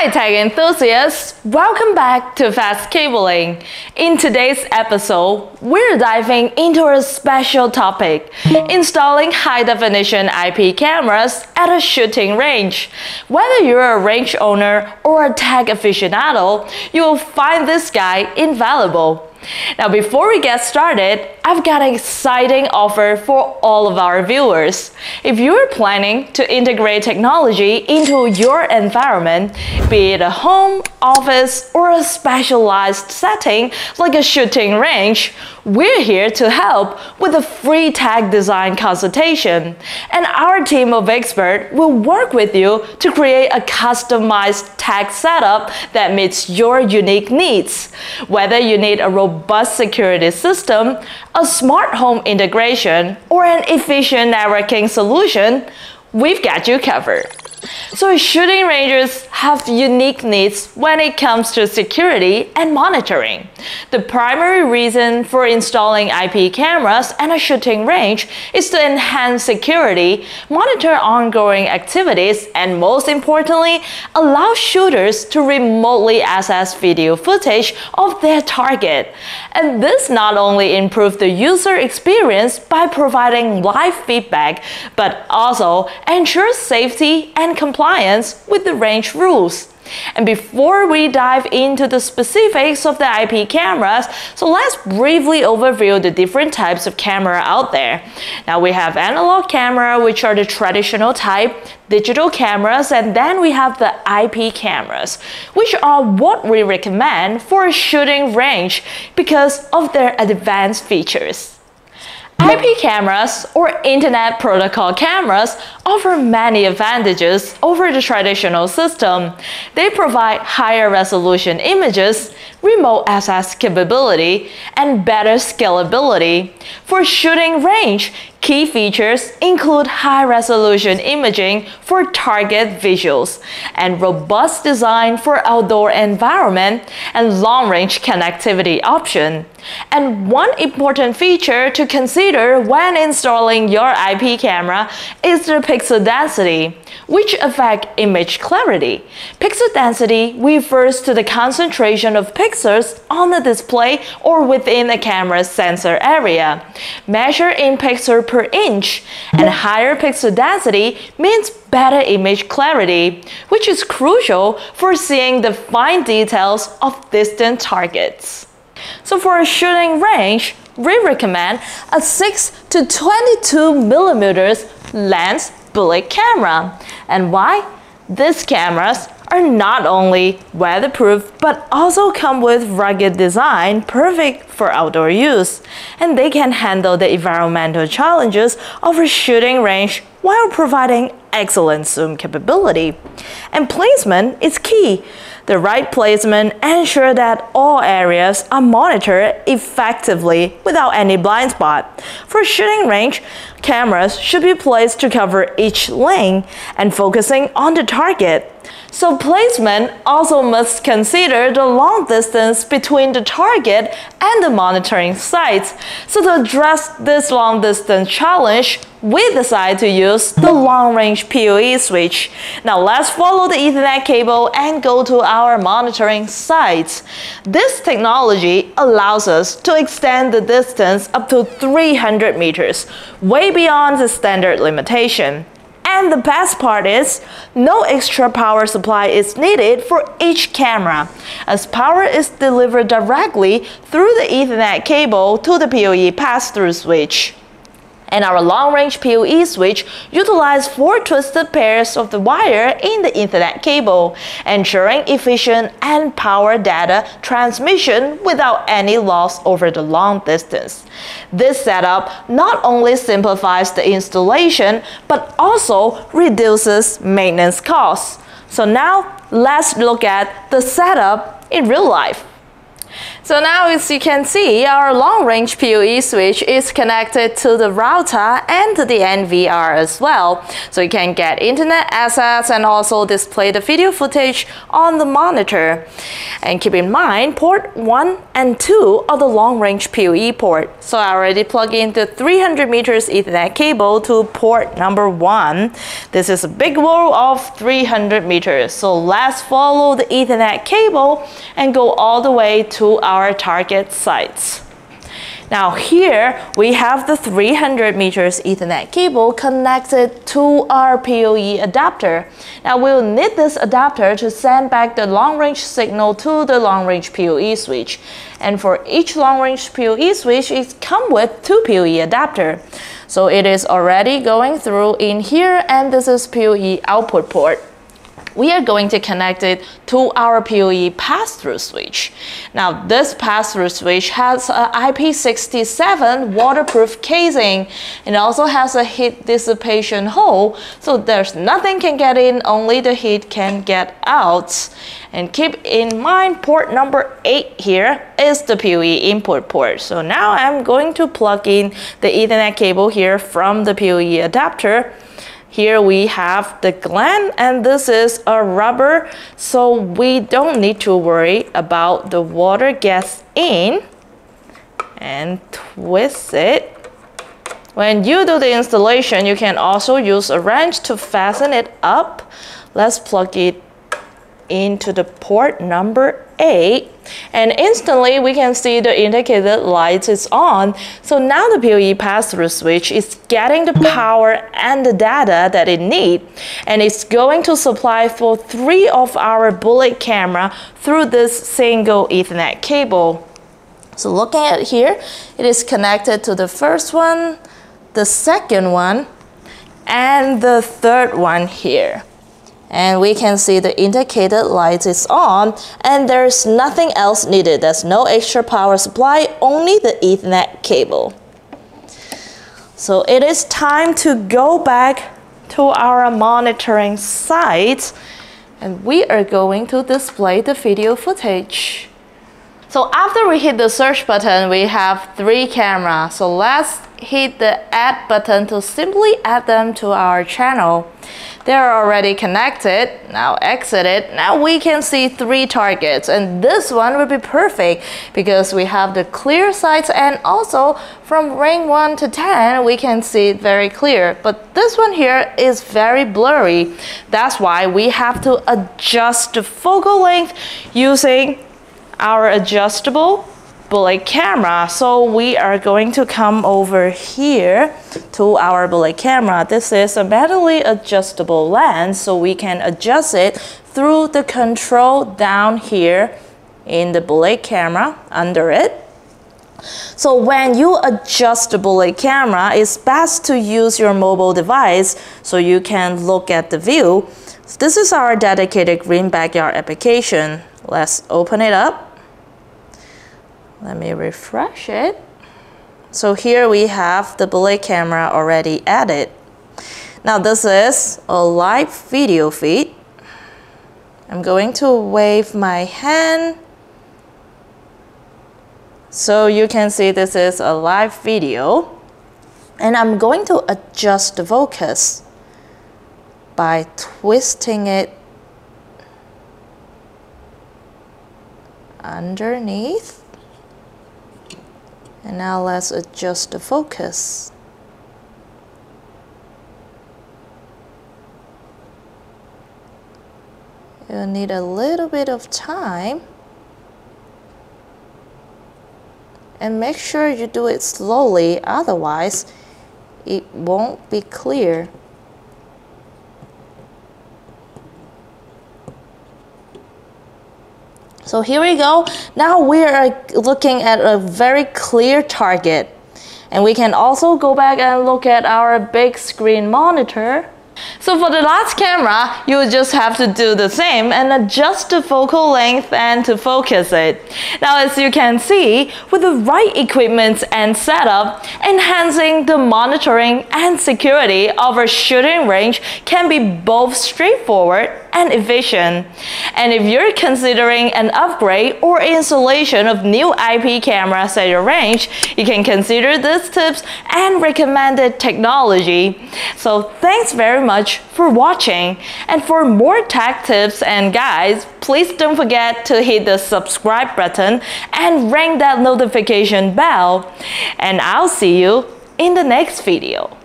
Hi tech enthusiasts, welcome back to Fast Cabling. In today's episode, we're diving into a special topic, installing high definition IP cameras at a shooting range. Whether you're a range owner or a tech aficionado, you will find this guide invaluable. Now before we get started, I've got an exciting offer for all of our viewers. If you're planning to integrate technology into your environment, be it a home, office, or a specialized setting like a shooting range, we're here to help with a free tag design consultation. And our team of experts will work with you to create a customized tag setup that meets your unique needs. Whether you need a robust security system, a smart home integration, or an efficient networking solution, we've got you covered. So shooting ranges have unique needs when it comes to security and monitoring. The primary reason for installing IP cameras at a shooting range is to enhance security, monitor ongoing activities, and most importantly, allow shooters to remotely access video footage of their target. And this not only improves the user experience by providing live feedback, but also ensures safety and compliance with the range rules. And before we dive into the specifics of the IP cameras, so let's briefly overview the different types of camera out there. Now we have analog camera, which are the traditional type, digital cameras, and then we have the IP cameras, which are what we recommend for a shooting range because of their advanced features. IP cameras or Internet Protocol cameras offer many advantages over the traditional system. They provide higher resolution images, remote access capability, and better scalability. For shooting range, Key features include high-resolution imaging for target visuals, and robust design for outdoor environment and long-range connectivity option. And one important feature to consider when installing your IP camera is the pixel density, which affect image clarity. Pixel density refers to the concentration of pixels on the display or within the camera's sensor area. Measured in pixels per inch, and higher pixel density means better image clarity, which is crucial for seeing the fine details of distant targets. So for a shooting range, we recommend a 6 to 22 millimeters lens bullet camera. And why? These cameras are not only weatherproof but also come with rugged design perfect for outdoor use. And they can handle the environmental challenges of a shooting range while providing excellent zoom capability. And placement is key. The right placement ensures that all areas are monitored effectively without any blind spot. For shooting range, cameras should be placed to cover each lane and focusing on the target. So placement also must consider the long distance between the target and the monitoring sites. So to address this long distance challenge, we decided to use the long range PoE switch. Now let's follow the Ethernet cable and go to our monitoring sites. This technology allows us to extend the distance up to 300 meters, way beyond the standard limitation. And the best part is, no extra power supply is needed for each camera, as power is delivered directly through the Ethernet cable to the PoE pass-through switch and our long-range PoE switch utilizes four twisted pairs of the wire in the Ethernet cable, ensuring efficient and power data transmission without any loss over the long distance. This setup not only simplifies the installation, but also reduces maintenance costs. So now let's look at the setup in real life. So now as you can see, our long-range PoE switch is connected to the router and the NVR as well. So you can get internet access and also display the video footage on the monitor. And keep in mind, port 1 and 2 are the long-range PoE port. So I already plugged in the 300 meters Ethernet cable to port number 1. This is a big wall of 300 meters. So let's follow the Ethernet cable and go all the way to our target sites. Now here we have the 300 meters Ethernet cable connected to our PoE adapter. Now we'll need this adapter to send back the long-range signal to the long-range PoE switch. And for each long-range PoE switch, it comes with two PoE adapter. So it is already going through in here and this is PoE output port we are going to connect it to our PoE pass-through switch. Now this pass-through switch has an IP67 waterproof casing and also has a heat dissipation hole so there's nothing can get in, only the heat can get out. And keep in mind port number 8 here is the PoE input port. So now I'm going to plug in the Ethernet cable here from the PoE adapter here we have the gland and this is a rubber so we don't need to worry about the water gets in and twist it. When you do the installation you can also use a wrench to fasten it up. Let's plug it into the port number 8 and instantly we can see the indicated light is on. So now the PoE pass-through switch is getting the power and the data that it needs and it's going to supply for three of our bullet camera through this single ethernet cable. So looking at here, it is connected to the first one, the second one, and the third one here and we can see the indicated light is on and there's nothing else needed. There's no extra power supply, only the ethernet cable. So it is time to go back to our monitoring site and we are going to display the video footage. So after we hit the search button, we have three cameras. So let's hit the add button to simply add them to our channel. They're already connected. Now exit it. Now we can see three targets and this one will be perfect because we have the clear sights and also from ring 1 to 10 we can see it very clear. But this one here is very blurry. That's why we have to adjust the focal length using our adjustable bullet camera. So we are going to come over here to our bullet camera. This is a manually adjustable lens, so we can adjust it through the control down here in the bullet camera under it. So when you adjust the bullet camera, it's best to use your mobile device so you can look at the view. This is our dedicated green backyard application. Let's open it up. Let me refresh it. So here we have the bullet camera already added. Now this is a live video feed. I'm going to wave my hand so you can see this is a live video. And I'm going to adjust the focus by twisting it underneath and now let's adjust the focus. You'll need a little bit of time. And make sure you do it slowly, otherwise it won't be clear. So here we go. Now we are looking at a very clear target. And we can also go back and look at our big screen monitor. So for the last camera, you just have to do the same and adjust the focal length and to focus it. Now as you can see, with the right equipment and setup, enhancing the monitoring and security of our shooting range can be both straightforward and efficient. And if you're considering an upgrade or installation of new IP cameras at your range, you can consider these tips and recommended technology. So thanks very much for watching. And for more tech tips and guides, please don't forget to hit the subscribe button and ring that notification bell. And I'll see you in the next video.